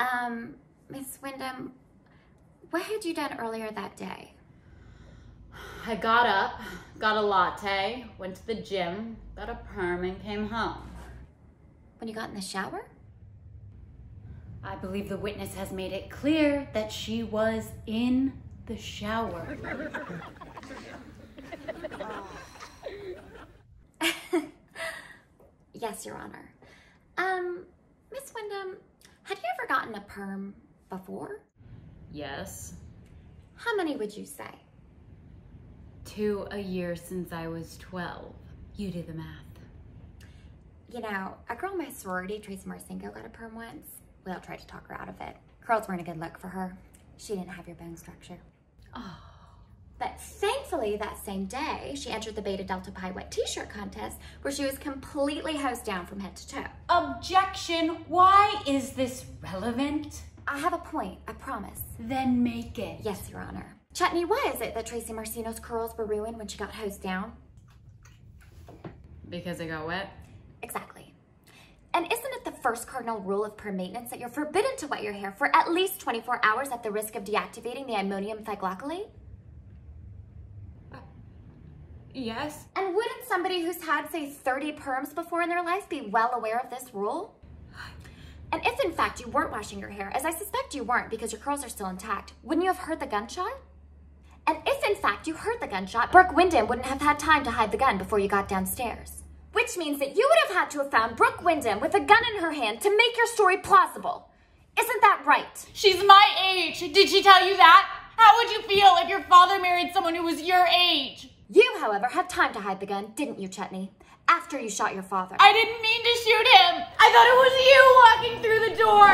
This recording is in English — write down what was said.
Um, Miss Wyndham, what had you done earlier that day? I got up, got a latte, went to the gym, got a perm, and came home. When you got in the shower? I believe the witness has made it clear that she was in the shower. yes, Your Honor. Um, Miss Wyndham, had you ever gotten a perm before? Yes. How many would you say? Two a year since I was 12. You do the math. You know, a girl in my sorority, Tracy Marcinko, got a perm once. We all tried to talk her out of it. Curls weren't a good look for her. She didn't have your bone structure. But thankfully, that same day, she entered the Beta Delta Pi wet t-shirt contest where she was completely hosed down from head to toe. Objection! Why is this relevant? I have a point, I promise. Then make it. Yes, Your Honor. Chutney, why is it that Tracy Marcinko's curls were ruined when she got hosed down? Because they got wet? Exactly. And isn't it the first cardinal rule of perm maintenance that you're forbidden to wet your hair for at least 24 hours at the risk of deactivating the ammonium thioglycolate? Yes. And wouldn't somebody who's had, say, 30 perms before in their life be well aware of this rule? And if in fact you weren't washing your hair, as I suspect you weren't because your curls are still intact, wouldn't you have heard the gunshot? And if in fact you heard the gunshot, Brooke Wyndham wouldn't have had time to hide the gun before you got downstairs. Which means that you would have had to have found Brooke Wyndham with a gun in her hand to make your story plausible. Isn't that right? She's my age. Did she tell you that? How would you feel if your father married someone who was your age? You, however, had time to hide the gun, didn't you, Chutney? After you shot your father. I didn't mean to shoot him! I thought it was you walking through the door!